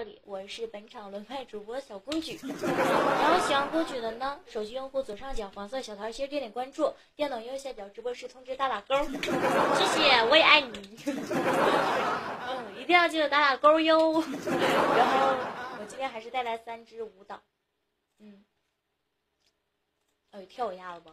这里我是本场轮麦主播小公举，然后喜欢公举的呢，手机用户左上角黄色小桃心点点关注，电脑右下角直播室通知打打勾，谢谢，我也爱你，嗯，一定要记得打打勾哟。然后我今天还是带来三支舞蹈，嗯，哎，跳一下子吧。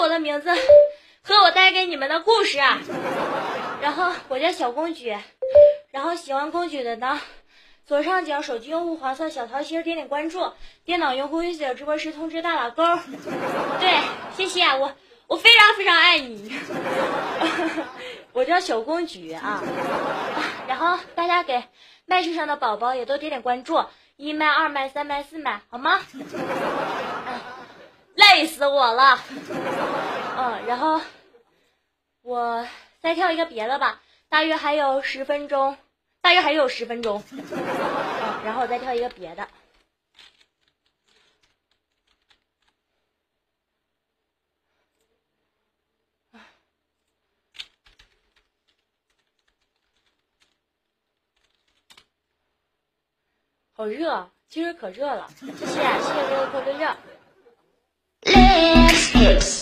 我的名字和我带给你们的故事，然后我叫小公举，然后喜欢公举的呢，左上角手机用户黄色小桃心点点关注，电脑用户右下角直播时通知大打勾。对，谢谢我，我非常非常爱你。我叫小公举啊，然后大家给麦序上的宝宝也都点点关注，一麦、二麦、三麦、四麦，好吗？累死我了。嗯，然后我再跳一个别的吧。大约还有十分钟，大约还有十分钟。然后我再跳一个别的。好热，其实可热了。谢谢，谢谢哥哥扣个热。Yes.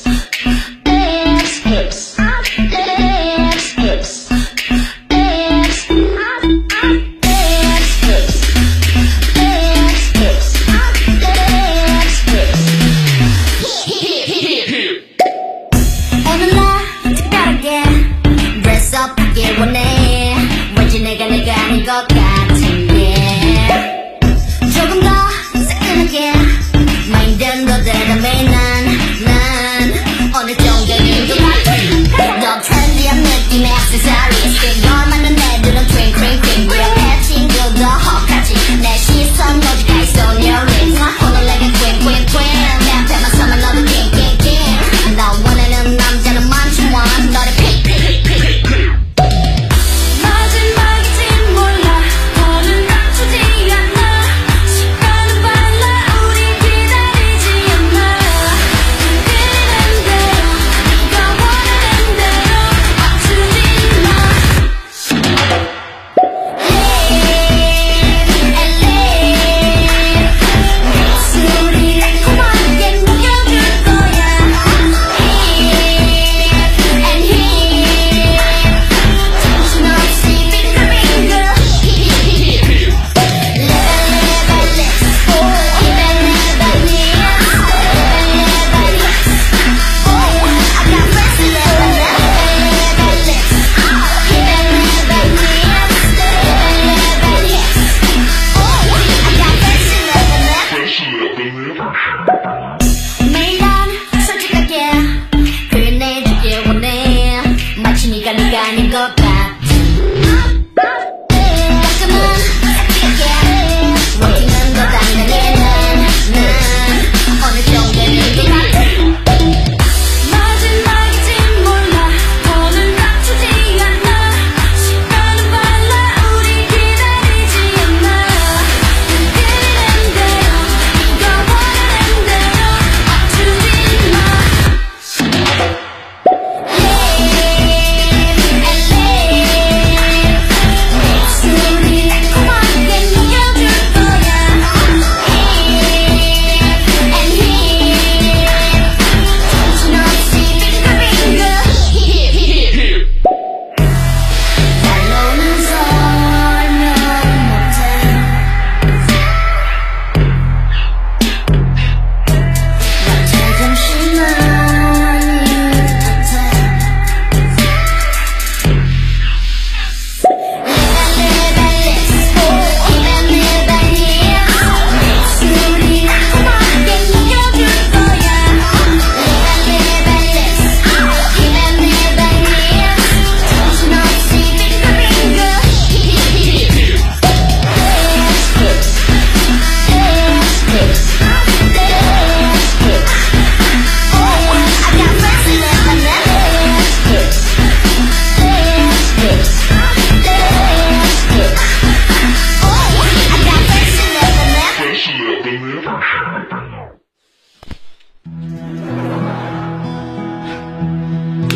谢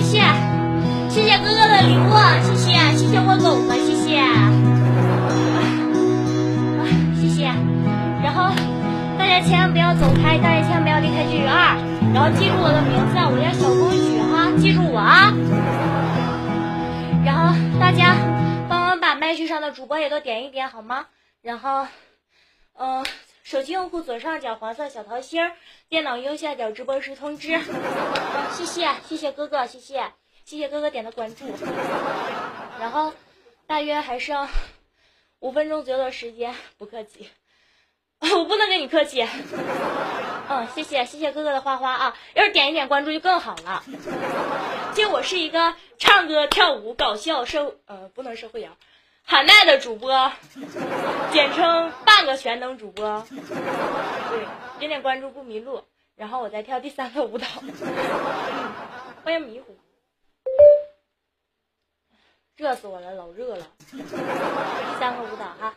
谢，谢谢哥哥的礼物，谢谢，谢谢我狗子，谢谢。哎，谢谢。然后大家千万不要走开，大家千万不要离开。剧续，然后记住我的名字，我叫小公举哈，记住我啊。然后大家帮忙把麦序上的主播也都点一点好吗？然后嗯。手机用户左上角黄色小桃心儿，电脑右下角直播时通知，谢谢谢谢哥哥，谢谢谢谢哥哥点的关注。然后大约还剩五分钟左右的时间，不客气，我不能跟你客气。嗯，谢谢谢谢哥哥的花花啊，要是点一点关注就更好了。就我是一个唱歌跳舞搞笑社呃不能社会摇，喊麦的主播，简称半个全能主播。对，点点关注不迷路。然后我再跳第三个舞蹈，欢迎迷糊，热死我了，老热了。第三个舞蹈哈，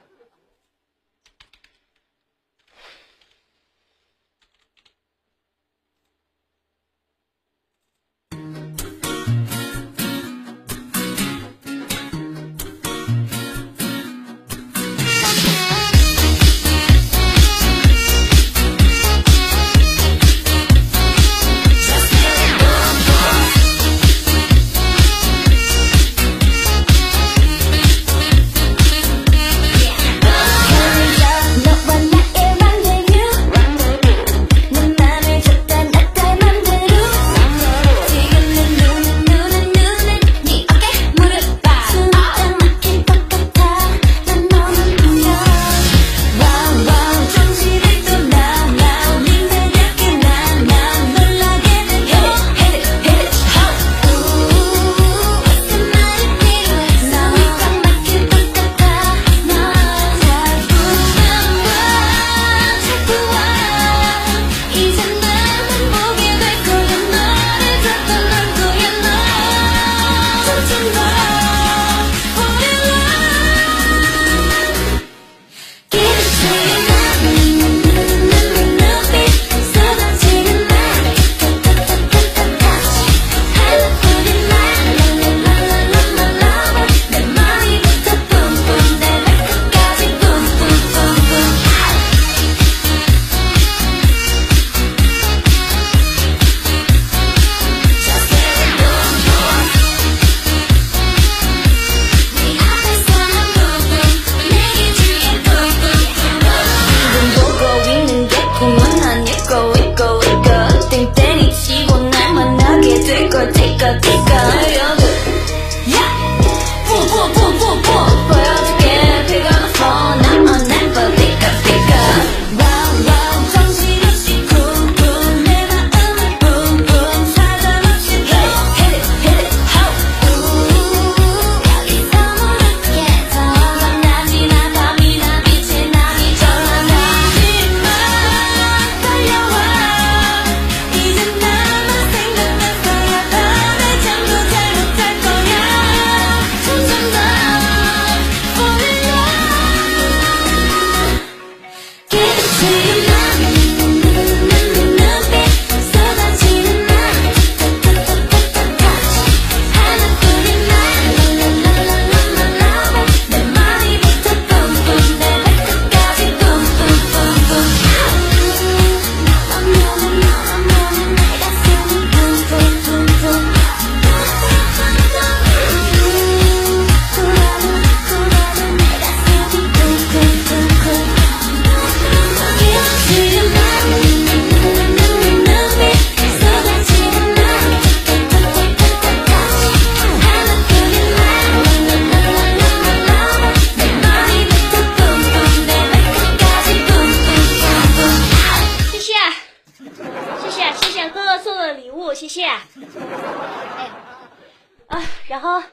然后，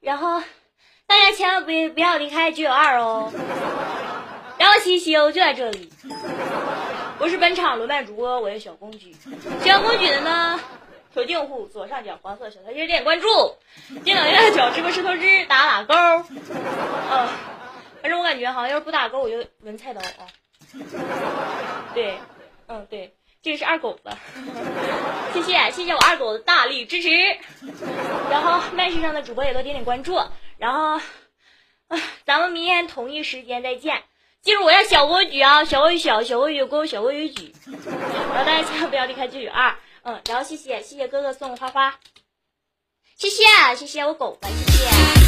然后大家千万不要不要离开九九二哦，然后谢谢我就在这里。我是本场轮麦主播，我是小公举。小公举的呢，手机用户左上角黄色小桃心点关注，电脑右下角直播室通知打打勾。嗯，反正我感觉好像要是不打勾我就抡菜刀啊。对，嗯对，这是二狗子，谢谢谢谢我二狗子大力支持。然后麦序上的主播也都点点关注，然后。啊，咱们明天同一时间再见。记住我要小规矩啊，小规矩小，小规矩公，小规矩然后大家千万不要离开九九二。嗯，然后谢谢谢谢哥哥送花花，谢谢谢谢我狗子，谢。谢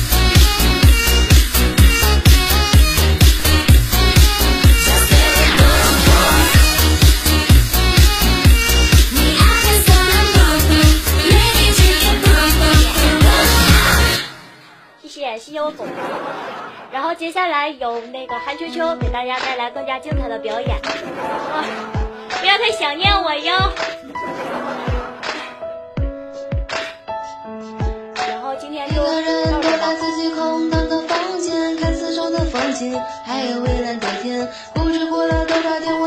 接下来有那个韩秋秋给大家带来更加精彩的表演啊，不要太想念我哟。然后今天一个人到自己空荡的房间，看四周的风景，还有蔚蓝的天，不知过了多少天。